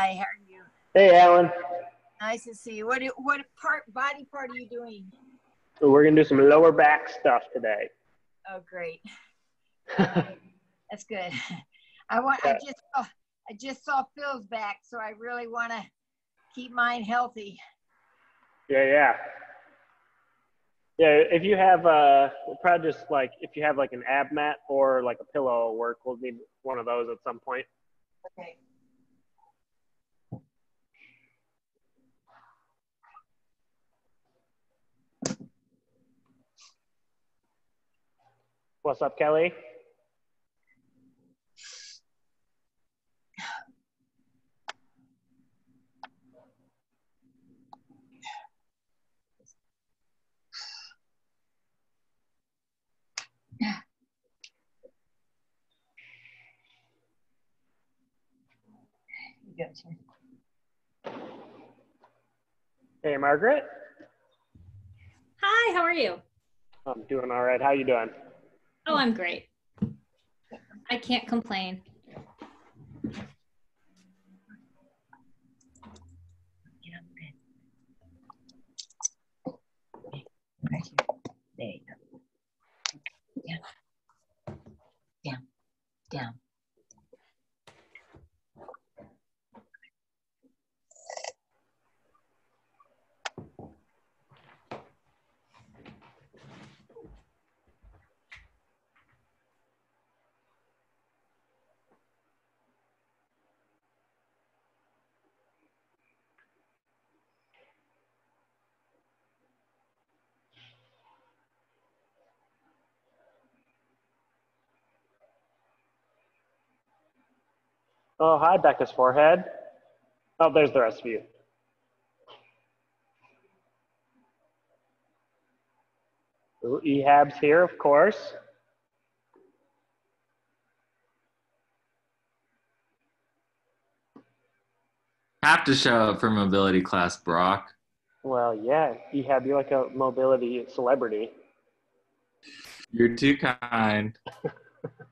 Hi, how are you? Hey, Alan. Nice to see you. What do- what part body part are you doing? So we're gonna do some lower back stuff today. Oh, great. That's good. I want. I just saw, I just saw Phil's back, so I really want to keep mine healthy. yeah, yeah. Yeah, if you have uh we'll probably just like if you have like an ab mat or like a pillow will work, we'll need one of those at some point. Okay. What's up, Kelly? You. Hey, Margaret. Hi, how are you? I'm doing all right. How you doing? Oh, I'm great. I can't complain. There you go. Down. Oh, hi, Becca's forehead. Oh, there's the rest of you. Ooh, Ehab's here, of course. Have to show up for mobility class, Brock. Well, yeah, Ehab, you're like a mobility celebrity. You're too kind.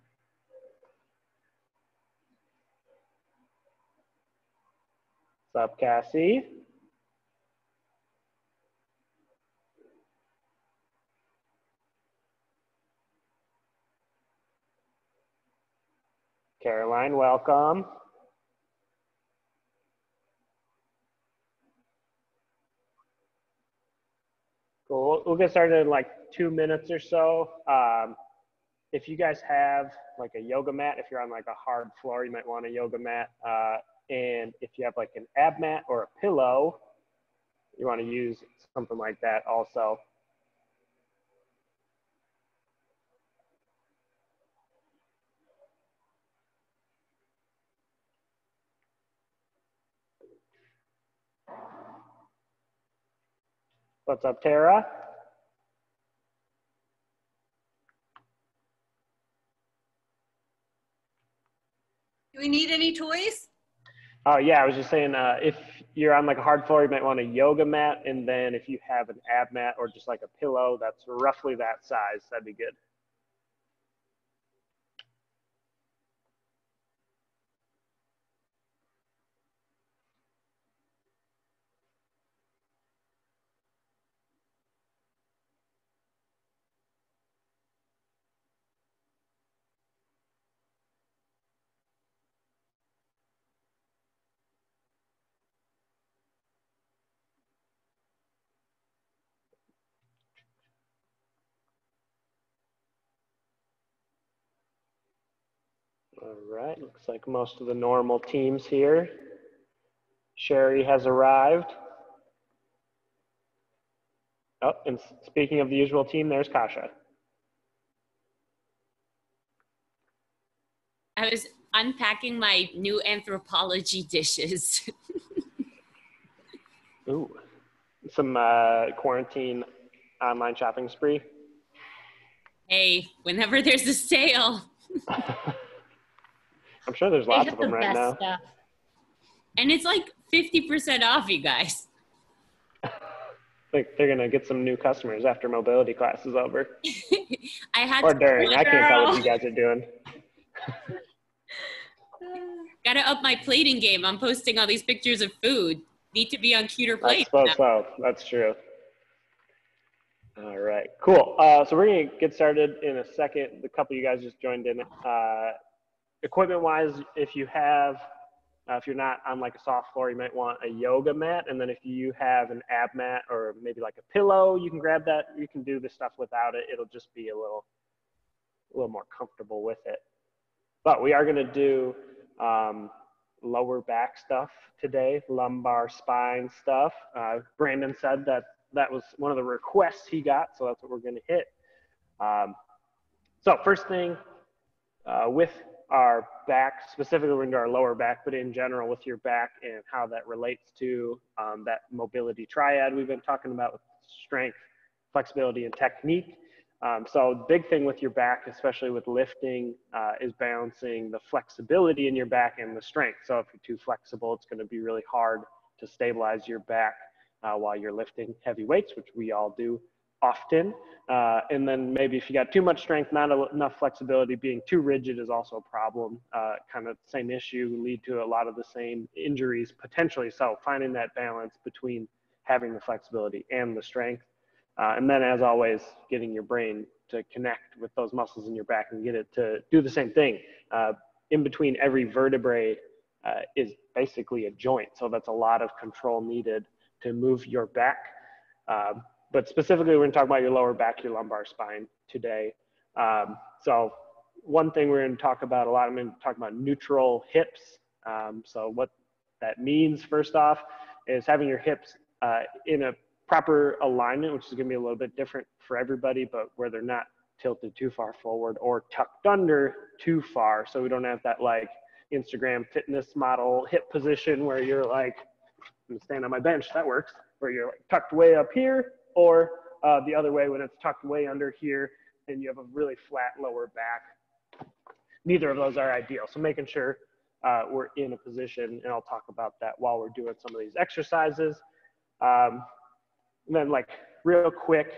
up, Cassie? Caroline, welcome. Cool. We'll- get started in like two minutes or so. Um, if you guys have like a yoga mat, if you're on like a hard floor, you might want a yoga mat. Uh, and if you have like an ab mat or a pillow, you want to use something like that also. What's up, Tara? Do we need any toys? Oh yeah, I was just saying, uh, if you're on like a hard floor, you might want a yoga mat, and then if you have an ab mat or just like a pillow that's roughly that size, that'd be good. All right, looks like most of the normal teams here. Sherry has arrived. Oh, and speaking of the usual team, there's Kasha. I was unpacking my new Anthropologie dishes. Ooh, some uh, quarantine online shopping spree. hey, whenever there's a sale. I'm sure there's lots of the them right best now. stuff. And it's like 50% off, you guys. Like they're gonna get some new customers after mobility class is over, I had or during. I can't tell what you guys are doing. Gotta up my plating game. I'm posting all these pictures of food. Need to be on cuter I plates. suppose now. so. That's true. All right, cool. Uh, so we're gonna get started in a second. The couple of you guys just joined in. Uh, equipment wise, if you have, uh, if you're not on like a soft floor, you might want a yoga mat. And then if you have an ab mat or maybe like a pillow, you can grab that. You can do the stuff without it. It'll just be a little, a little more comfortable with it. But we are gonna do um, lower back stuff today, lumbar spine stuff. Uh, Brandon said that that was one of the requests he got, so that's what we're going to hit. Um, so first thing uh, with our back, specifically we're going to do our lower back, but in general with your back and how that relates to um, that mobility triad we've been talking about with strength, flexibility, and technique. Um, so big thing with your back, especially with lifting, uh, is balancing the flexibility in your back and the strength. So if you're too flexible, it's going to be really hard to stabilize your back uh, while you're lifting heavy weights, which we all do often. Uh, and then maybe if you got too much strength, not enough flexibility, being too rigid is also a problem. Uh, kind of same issue, lead to a lot of the same injuries potentially. So finding that balance between having the flexibility and the strength. Uh, and then, as always, getting your brain to connect with those muscles in your back and get it to do the same thing. Uh, in between every vertebrae uh, is basically a joint, so that's a lot of control needed to move your back. But specifically, we're going to talk about your lower back, your lumbar spine today. Um, so, one thing we're going to talk about a lot, I'm to talk about neutral hips. Um, so, what that means, first off, is having your hips uh, in a proper alignment, which is going to be a little bit different for everybody, but where they're not tilted too far forward or tucked under too far. So we don't have that like Instagram fitness model hip position where you're like, I'm gonna stand on my bench, that works, where you're like tucked way up here, or uh, the other way when it's tucked way under here and you have a really flat lower back. Neither of those are ideal. So making sure uh, we're in a position, and I'll talk about that while we're doing some of these exercises. Um, and then like real quick,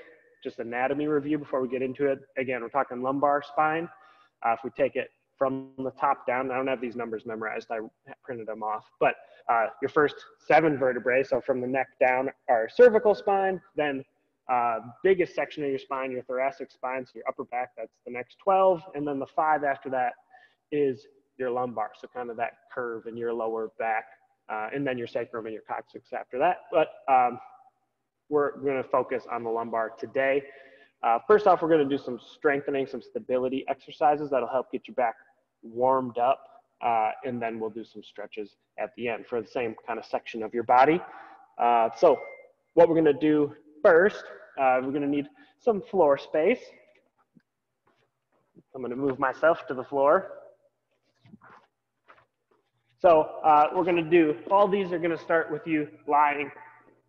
just anatomy review before we get into it. Again, we're talking lumbar spine. Uh, if we take it from the top down, I don't have these numbers memorized, I printed them off, but uh, your first seven vertebrae, so from the neck down are cervical spine, then uh, biggest section of your spine, your thoracic spine, so your upper back, that's the next 12, and then the five after that is your lumbar, so kind of that curve in your lower back, uh, and then your sacrum and your coccyx after that. But um, we're going to focus on the lumbar today. Uh, first off, we're going to do some strengthening, some stability exercises that'll help get your back warmed up. Uh, and then we'll do some stretches at the end for the same kind of section of your body. Uh, so what we're going to do first, uh, we're going to need some floor space. I'm going to move myself to the floor. So uh, we're going to do, all these are going to start with you lying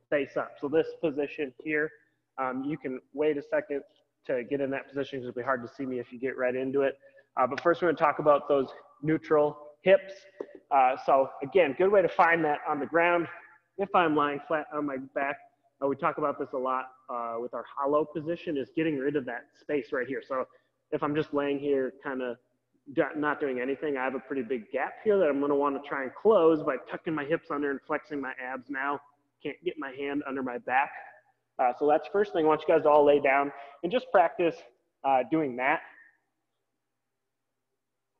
face up. So this position here, um, you can wait a second to get in that position because it'll be hard to see me if you get right into it. Uh, but first we're to talk about those neutral hips. Uh, so again, good way to find that on the ground. If I'm lying flat on my back, uh, we talk about this a lot uh, with our hollow position is getting rid of that space right here. So if I'm just laying here kind of not doing anything, I have a pretty big gap here that I'm going to want to try and close by tucking my hips under and flexing my abs now can't get my hand under my back. Uh, so that's first thing. I want you guys to all lay down and just practice uh, doing that.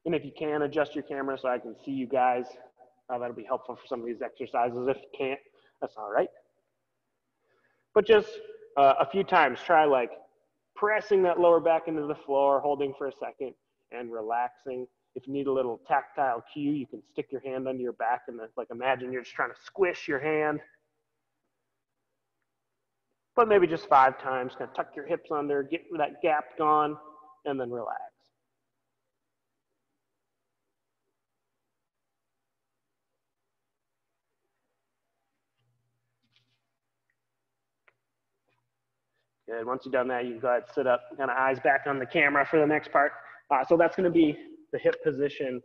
And if you can, adjust your camera so I can see you guys. Uh, that'll be helpful for some of these exercises. If you can't, that's all right. But just uh, a few times, try like pressing that lower back into the floor, holding for a second, and relaxing. If you need a little tactile cue, you can stick your hand under your back and like imagine you're just trying to squish your hand. But maybe just five times, kind of tuck your hips under, get that gap gone, and then relax. Good. Once you've done that, you can go ahead and sit up, kind of eyes back on the camera for the next part. Uh, so that's going to be the hip position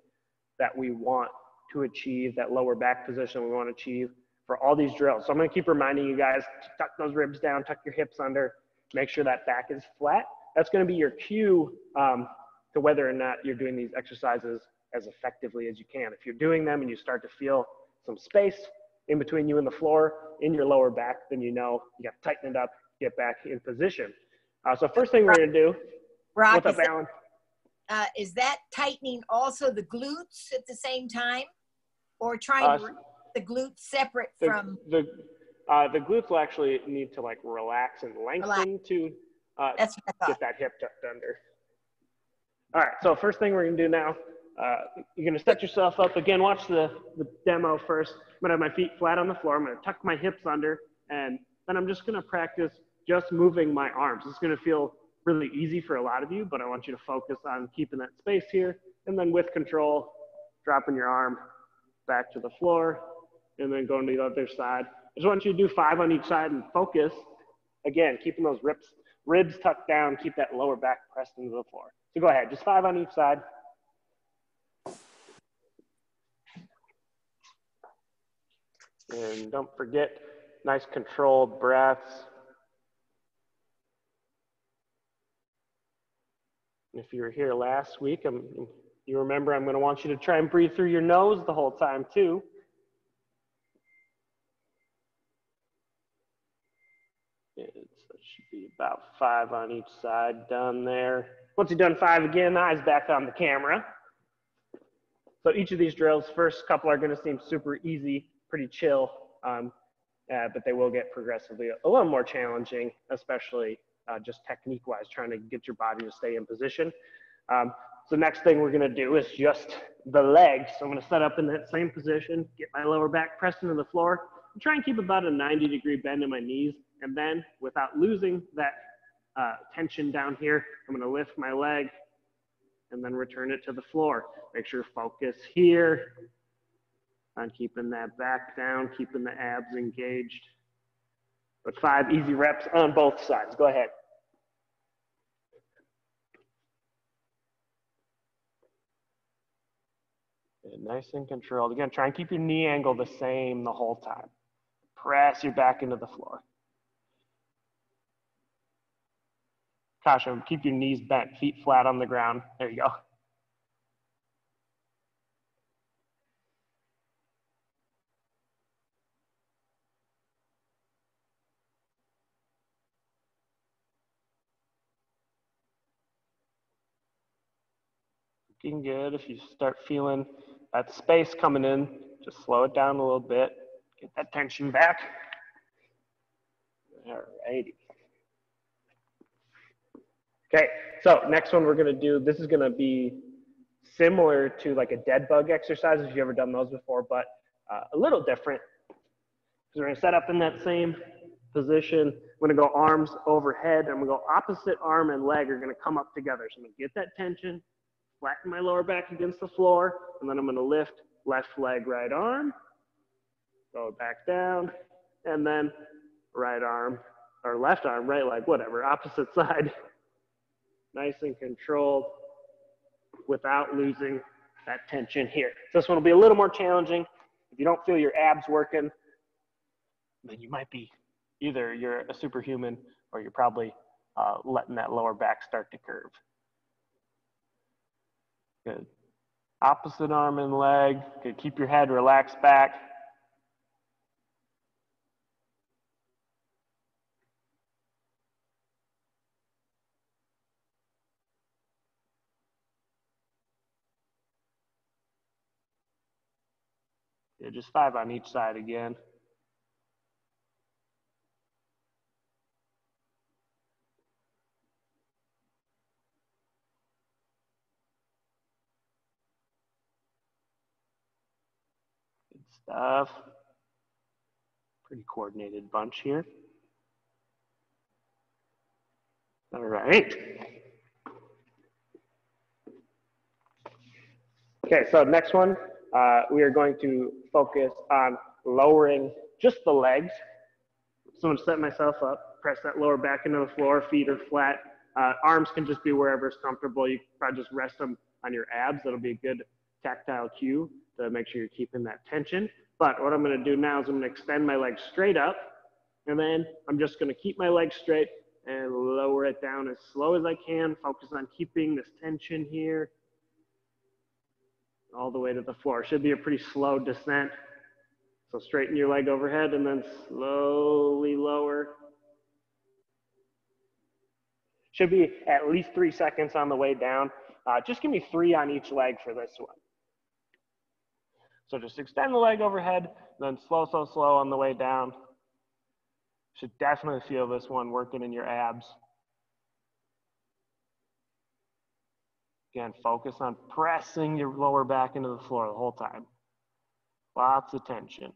that we want to achieve, that lower back position we want to achieve for all these drills. So I'm going to keep reminding you guys to tuck those ribs down, tuck your hips under, make sure that back is flat. That's going to be your cue um, to whether or not you're doing these exercises as effectively as you can. If you're doing them and you start to feel some space in between you and the floor in your lower back, then you know you got to tighten it up, get back in position. Uh, so first thing we're going to do, Brock, what's is up, that, uh, is that tightening also the glutes at the same time? Or trying Uh, to the glutes separate the, from, the uh, the glutes will actually need to like relax and lengthen to uh, that's what I get that hip tucked under. All right, so first thing we're gonna do now, uh, you're gonna set yourself up. Again, watch the, the demo first. I'm gonna have my feet flat on the floor. I'm gonna tuck my hips under, and then I'm just gonna practice just moving my arms. It's gonna feel really easy for a lot of you, but I want you to focus on keeping that space here, and then with control, dropping your arm back to the floor, and then going to the other side. I just want you to do five on each side and focus. Again, keeping those ribs, ribs tucked down, keep that lower back pressed into the floor. So go ahead, just five on each side. And don't forget, nice controlled breaths. If you were here last week, I'm, you remember I'm going to want you to try and breathe through your nose the whole time too. That should be about five on each side done there. Once you've done five again, eyes back on the camera. So each of these drills, first couple are gonna seem super easy, pretty chill, um, uh, but they will get progressively a little more challenging, especially uh, just technique-wise, trying to get your body to stay in position. Um, so next thing we're gonna do is just the legs. So I'm gonna set up in that same position, get my lower back pressed into the floor, and try and keep about a 90 degree bend in my knees. And then without losing that uh, tension down here, I'm gonna lift my leg and then return it to the floor. Make sure focus here on keeping that back down, keeping the abs engaged. But five easy reps on both sides. Go ahead. Good, nice and controlled. Again, try and keep your knee angle the same the whole time. Press your back into the floor. Kasha, keep your knees bent, feet flat on the ground. There you go. Looking good. If you start feeling that space coming in, just slow it down a little bit. Get that tension back. All righty. Okay, so next one we're gonna do, this is gonna be similar to like a dead bug exercise if you've ever done those before, but uh, a little different. So we're gonna set up in that same position. I'm gonna go arms overhead. I'm gonna go opposite arm and leg are gonna come up together. So I'm gonna get that tension, flatten my lower back against the floor, and then I'm gonna lift left leg, right arm, go back down, and then right arm, or left arm, right leg, whatever, opposite side. Nice and controlled without losing that tension here. This one will be a little more challenging. If you don't feel your abs working, then you might be either you're a superhuman or you're probably uh, letting that lower back start to curve. Good. Opposite arm and leg. Good. Keep your head relaxed back. Yeah, just five on each side again. Stuff. Pretty coordinated bunch here. All right. Okay, so next one, uh, we are going to focus on lowering just the legs. So I'm gonna set myself up, press that lower back into the floor, feet are flat. Uh, arms can just be wherever is comfortable. You probably just rest them on your abs. That'll be a good tactile cue to make sure you're keeping that tension. But what I'm gonna do now is I'm gonna extend my legs straight up, and then I'm just gonna keep my legs straight and lower it down as slow as I can. Focus on keeping this tension here all the way to the floor. Should be a pretty slow descent. So straighten your leg overhead and then slowly lower. Should be at least three seconds on the way down. Uh, just give me three on each leg for this one. So just extend the leg overhead, then slow, slow, slow on the way down. Should definitely feel this one working in your abs. Again, focus on pressing your lower back into the floor the whole time. Lots of tension.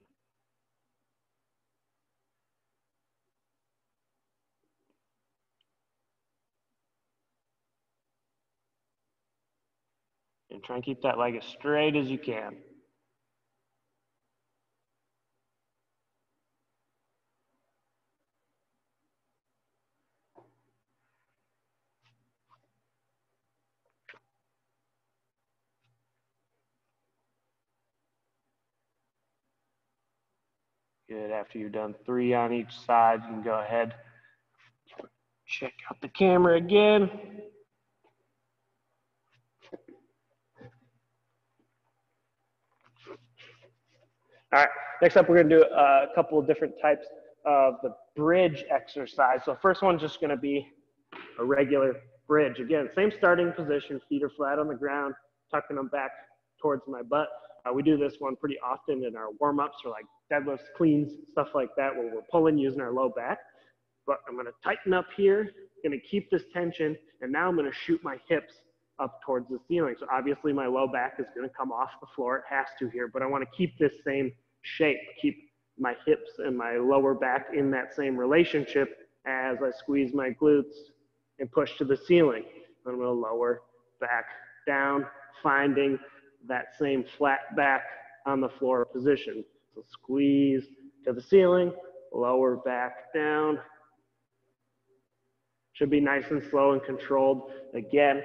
And try and keep that leg as straight as you can. Good. After you've done three on each side, you can go ahead, check out the camera again. All right, next up, we're gonna do a couple of different types of the bridge exercise. So first one's just gonna be a regular bridge. Again, same starting position, feet are flat on the ground, tucking them back towards my butt. Uh, we do this one pretty often in our warm-ups or like deadlifts, cleans, stuff like that, where we're pulling using our low back. But I'm gonna tighten up here, gonna keep this tension, and now I'm gonna shoot my hips up towards the ceiling. So obviously my low back is gonna come off the floor. It has to here, but I wanna keep this same shape, keep my hips and my lower back in that same relationship as I squeeze my glutes and push to the ceiling. I'm gonna lower back down, finding that same flat back on the floor position. So squeeze to the ceiling, lower back down. Should be nice and slow and controlled. Again,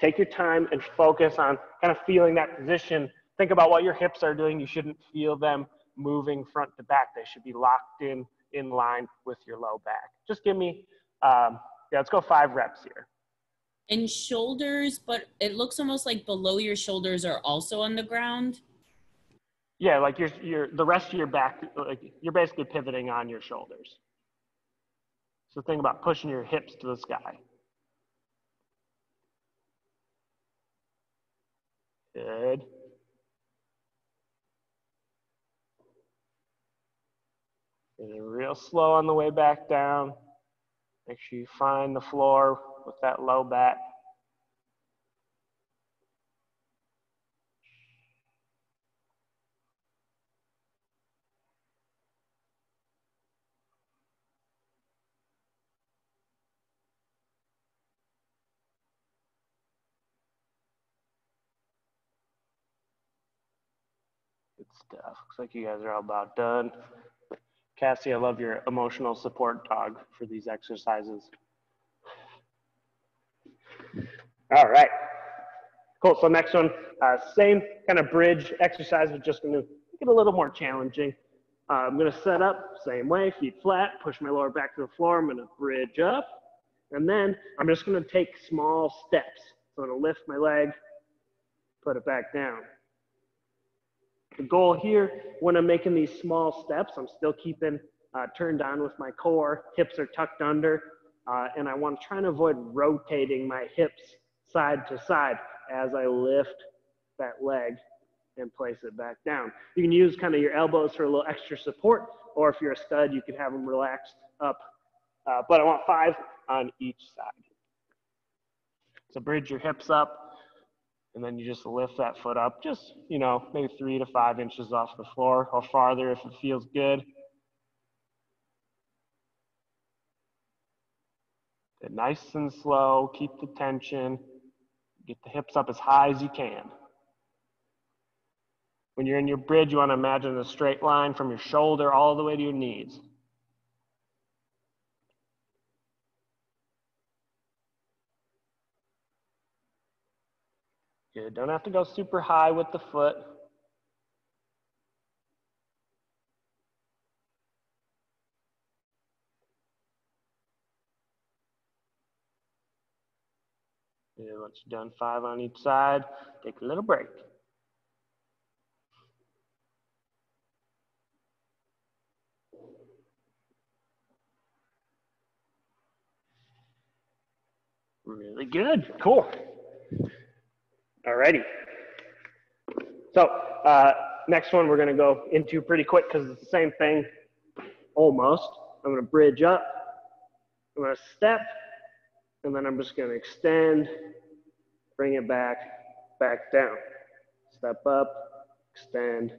take your time and focus on kind of feeling that position. Think about what your hips are doing. You shouldn't feel them moving front to back. They should be locked in, in line with your low back. Just give me, um, yeah, let's go five reps here. And shoulders, but it looks almost like below your shoulders are also on the ground. Yeah, like you're, you're the rest of your back, like you're basically pivoting on your shoulders. So think about pushing your hips to the sky. Good. And real slow on the way back down. Make sure you find the floor with that low back. Good stuff. Looks like you guys are all about done. Cassie, I love your emotional support dog for these exercises. All right. Cool. So next one, uh, same kind of bridge exercise, but just going to make it a little more challenging. Uh, I'm going to set up same way, feet flat, push my lower back to the floor. I'm going to bridge up, and then I'm just going to take small steps. So I'm going to lift my leg, put it back down. The goal here, when I'm making these small steps, I'm still keeping uh, turned on with my core, hips are tucked under, uh, and I want to try and avoid rotating my hips side to side as I lift that leg and place it back down. You can use kind of your elbows for a little extra support, or if you're a stud, you can have them relaxed up. Uh, but I want five on each side. So bridge your hips up, And then you just lift that foot up, just, you know, maybe three to five inches off the floor or farther if it feels good. Get nice and slow, keep the tension, get the hips up as high as you can. When you're in your bridge, you want to imagine a straight line from your shoulder all the way to your knees. Good. Don't have to go super high with the foot. And once you're done five on each side, take a little break. Really good. Cool. Alrighty. So uh, next one we're to go into pretty quick because it's the same thing almost. I'm to bridge up. I'm to step. And then I'm just to extend, bring it back, back down. Step up, extend,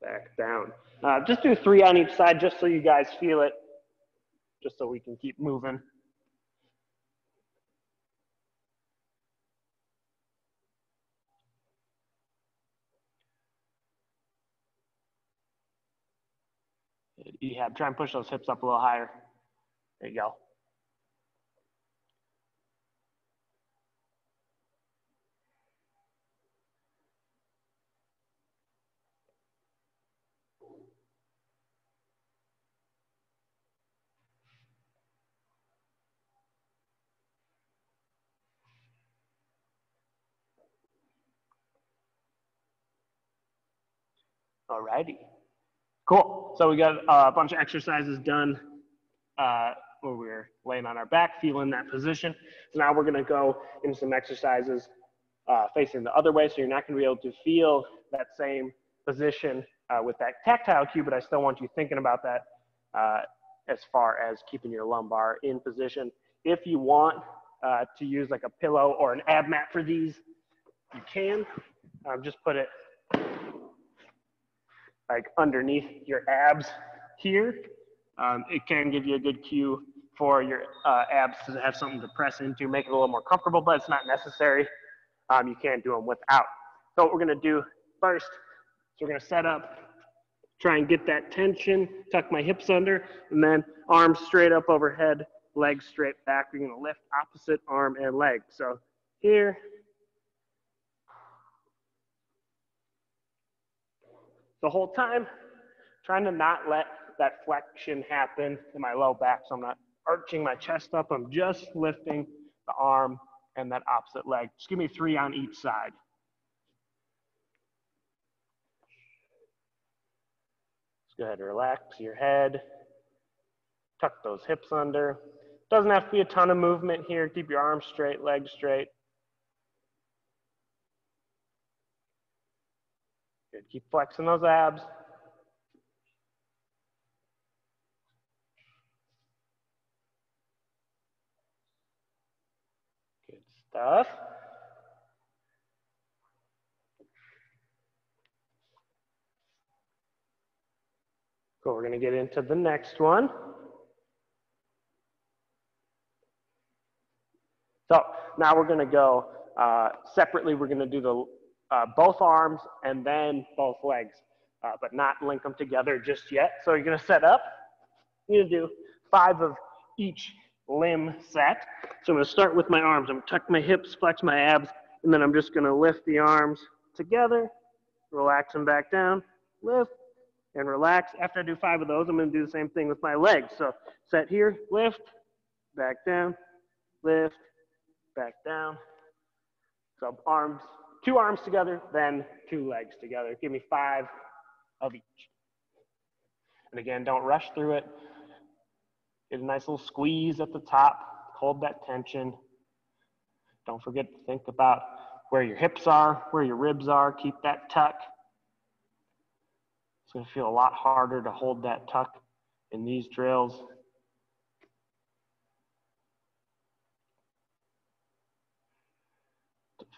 back down. Uh, just do three on each side just so you guys feel it, just so we can keep moving. Ehab, try and push those hips up a little higher. There you go. All righty. Cool. So we got a bunch of exercises done uh, where we're laying on our back, feeling that position. So now we're gonna go into some exercises uh, facing the other way. So you're not gonna be able to feel that same position uh, with that tactile cue, but I still want you thinking about that uh, as far as keeping your lumbar in position. If you want uh, to use like a pillow or an ab mat for these, you can. Um, just put it like underneath your abs here. Um, it can give you a good cue for your uh, abs to have something to press into, make it a little more comfortable, but it's not necessary. Um, you can't do them without. So what we're gonna do first, so we're gonna set up, try and get that tension, tuck my hips under, and then arms straight up overhead, legs straight back. We're gonna lift opposite arm and leg. So here, the whole time, trying to not let that flexion happen in my low back. So I'm not arching my chest up. I'm just lifting the arm and that opposite leg. Just give me three on each side. Just go ahead and relax your head. Tuck those hips under. Doesn't have to be a ton of movement here. Keep your arms straight, legs straight. Good. Keep flexing those abs. Good stuff. Cool. We're going to get into the next one. So now we're going to go uh, separately. We're going to do the uh, both arms and then both legs, uh, but not link them together just yet. So you're gonna set up, you're gonna do five of each limb set. So I'm gonna start with my arms. I'm gonna tuck my hips, flex my abs, and then I'm just gonna lift the arms together, relax them back down, lift, and relax. After I do five of those, I'm gonna do the same thing with my legs. So set here, lift, back down, lift, back down. So arms two arms together, then two legs together. Give me five of each. And again, don't rush through it. Get a nice little squeeze at the top. Hold that tension. Don't forget to think about where your hips are, where your ribs are. Keep that tuck. It's to feel a lot harder to hold that tuck in these drills.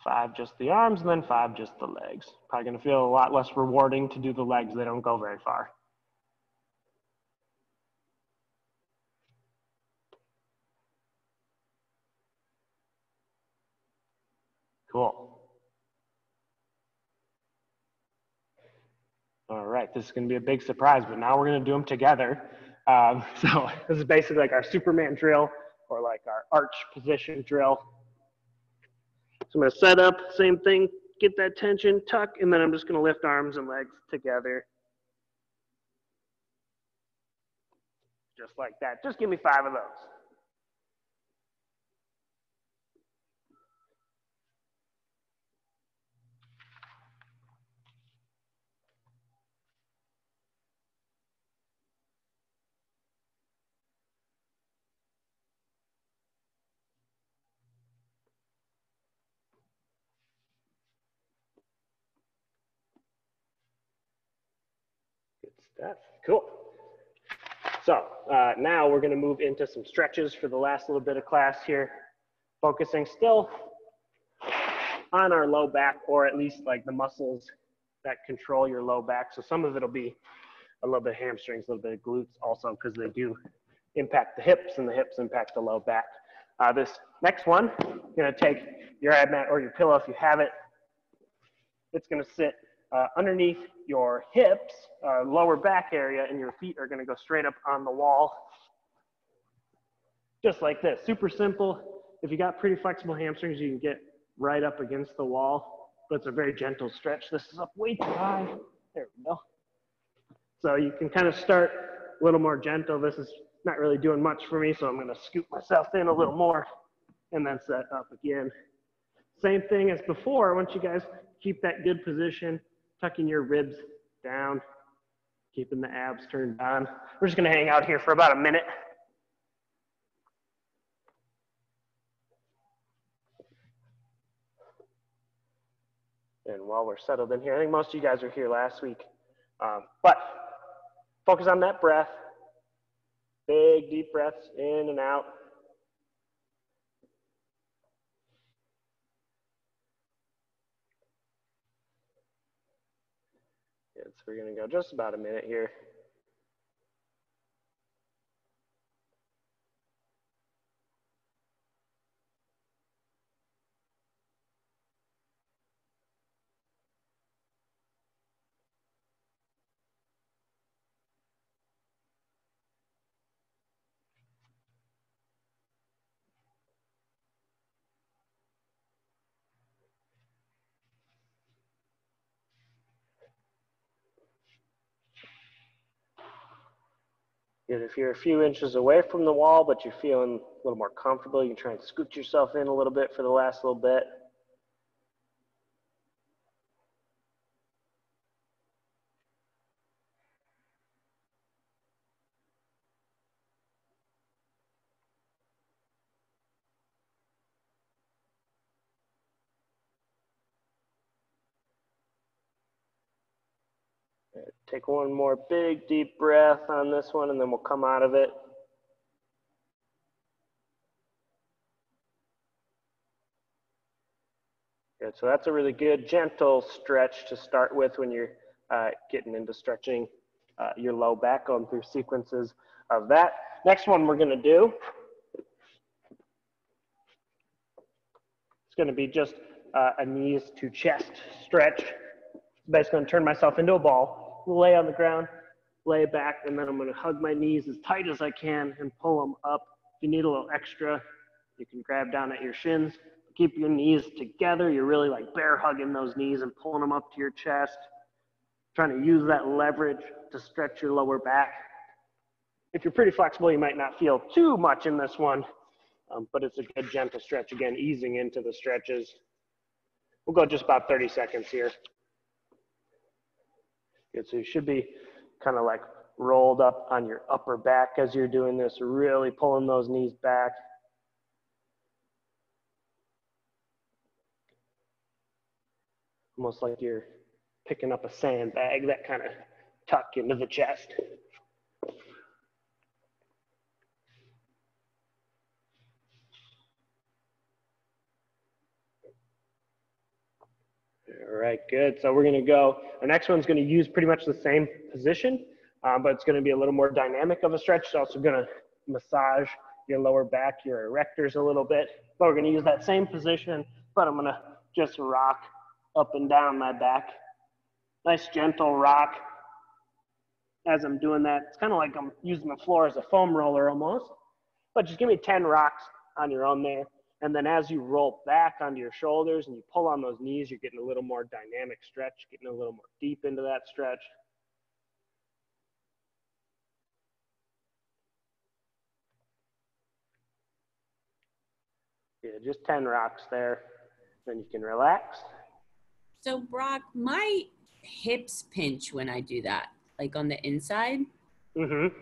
Five just the arms, and then five just the legs. Probably gonna feel a lot less rewarding to do the legs. They don't go very far. Cool. All right, this is gonna be a big surprise, but now we're gonna do them together. Um, so this is basically like our Superman drill or like our arch position drill. So I'm gonna set up, same thing, get that tension, tuck, and then I'm just gonna lift arms and legs together. Just like that. Just give me five of those. Good stuff. Cool. So uh, now we're going to move into some stretches for the last little bit of class here, focusing still on our low back or at least like the muscles that control your low back. So some of it will be a little bit of hamstrings, a little bit of glutes also because they do impact the hips and the hips impact the low back. Uh, this next one, you're going to take your ab mat or your pillow if you have it. It's going to sit uh, underneath your hips, uh, lower back area, and your feet are gonna go straight up on the wall. Just like this, super simple. If you got pretty flexible hamstrings, you can get right up against the wall, but it's a very gentle stretch. This is up way too high. There we go. So you can kind of start a little more gentle. This is not really doing much for me, so I'm gonna scoop myself in a little more and then set up again. Same thing as before, once you guys keep that good position, tucking your ribs down, keeping the abs turned on. We're just gonna hang out here for about a minute. And while we're settled in here, I think most of you guys were here last week. Um, but focus on that breath. Big, deep breaths in and out. Good, so we're gonna go just about a minute here. If you're a few inches away from the wall, but you're feeling a little more comfortable, you can try and scoot yourself in a little bit for the last little bit. Take one more big deep breath on this one and then we'll come out of it. Good, so that's a really good gentle stretch to start with when you're uh, getting into stretching uh, your low back, going through sequences of that. Next one we're gonna do, it's gonna be just uh, a knees to chest stretch. Basically gonna turn myself into a ball, lay on the ground, lay back, and then I'm gonna hug my knees as tight as I can and pull them up. If you need a little extra, you can grab down at your shins. Keep your knees together. You're really like bear hugging those knees and pulling them up to your chest. Trying to use that leverage to stretch your lower back. If you're pretty flexible, you might not feel too much in this one, um, but it's a good gentle stretch. Again, easing into the stretches. We'll go just about 30 seconds here. Good, so you should be kind of like rolled up on your upper back as you're doing this, really pulling those knees back. Almost like you're picking up a sandbag, that kind of tuck into the chest. All right, good. So we're gonna go, our next one's gonna use pretty much the same position, um, but it's gonna be a little more dynamic of a stretch. It's also gonna massage your lower back, your erectors a little bit. But we're gonna use that same position, but I'm gonna just rock up and down my back. Nice gentle rock. As I'm doing that, it's kind of like I'm using the floor as a foam roller almost. But just give me 10 rocks on your own there. And then as you roll back onto your shoulders and you pull on those knees, you're getting a little more dynamic stretch, getting a little more deep into that stretch. Yeah, just 10 rocks there. Then you can relax. So, Brock, my hips pinch when I do that, like on the inside. Mm-hmm.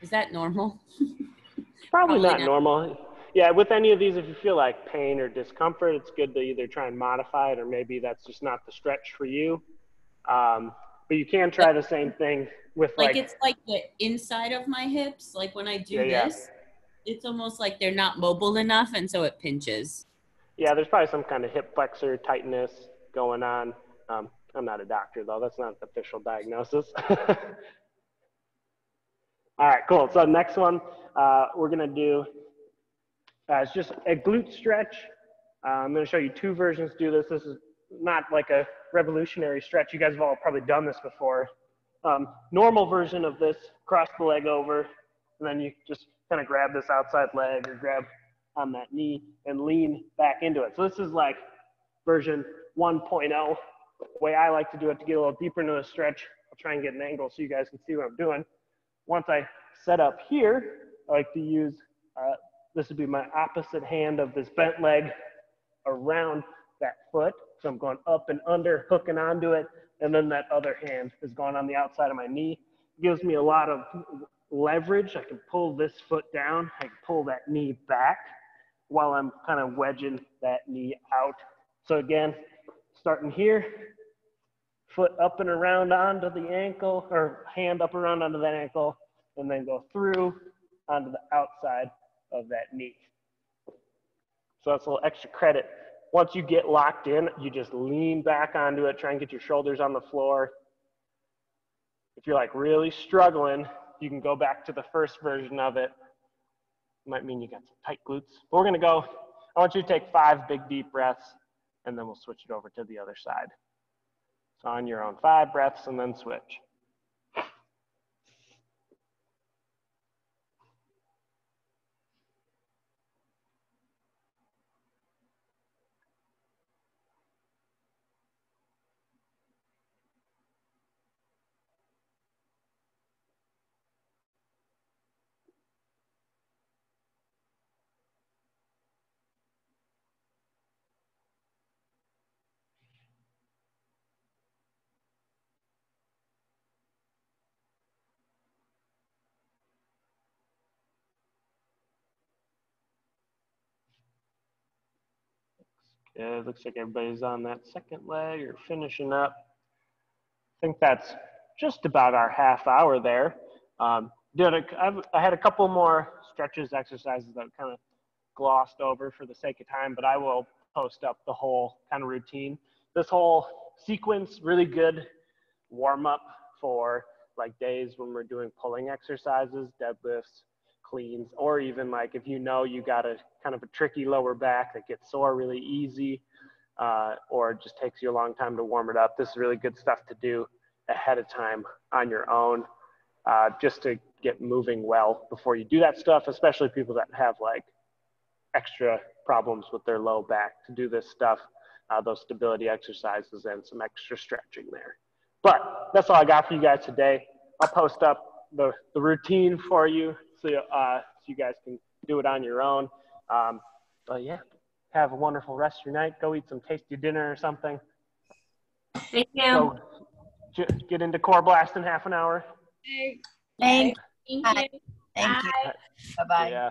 Is that normal? Probably, Probably not not. normal. Yeah, with any of these, if you feel like pain or discomfort, it's good to either try and modify it or maybe that's just not the stretch for you. Um, but you can try the same thing with like like, it's like the inside of my hips. Like when I do Yeah, yeah. this, it's almost like they're not mobile enough, and so it pinches. yeah, there's probably some kind of hip flexor tightness going on. Um, I'm not a doctor though. That's not an official diagnosis. All right, cool. So next one, uh, we're gonna do, uh, it's just a glute stretch. Uh, I'm gonna show you two versions to do this. This is not like a revolutionary stretch. You guys have all probably done this before. Um, normal version of this, cross the leg over, and then you just kind of grab this outside leg or grab on that knee and lean back into it. So this is like version 1.0. The way I like to do it to get a little deeper into the stretch, I'll try and get an angle so you guys can see what I'm doing. Once I set up here, I like to use, uh, this would be my opposite hand of this bent leg around that foot. So I'm going up and under, hooking onto it, and then that other hand is going on the outside of my knee. gives me a lot of leverage. I can pull this foot down, I can pull that knee back while I'm kind of wedging that knee out. So again, starting here, foot up and around onto the ankle, or hand up around onto that ankle, and then go through onto the outside of that knee. So that's a little extra credit. Once you get locked in, you just lean back onto it, try and get your shoulders on the floor. If you're like really struggling, you can go back to the first version of it. Might mean you got some tight glutes. But we're gonna go, I want you to take five big deep breaths and then we'll switch it over to the other side. So on your own, five breaths and then switch. Yeah, it looks like everybody's on that second leg or finishing up. I think that's just about our half hour there. Um, did a, I had a couple more stretches, exercises that kind of glossed over for the sake of time, but I will post up the whole kind of routine. This whole sequence, really good warm up for like days when we're doing pulling exercises, deadlifts, cleans, or even like if you know you got a kind of a tricky lower back that gets sore really easy, uh, or just takes you a long time to warm it up. This is really good stuff to do ahead of time on your own, uh, just to get moving well before you do that stuff, especially people that have like extra problems with their low back to do this stuff, uh, those stability exercises and some extra stretching there. But that's all I got for you guys today. I'll post up the, the routine for you so, uh, so you guys can do it on your own. Um, but yeah, have a wonderful rest of your night. Go eat some tasty dinner or something. Thank you. Go j- get into Core Blast in half an hour. Thank, Thank Bye. you. thank you. Bye-bye. Yeah.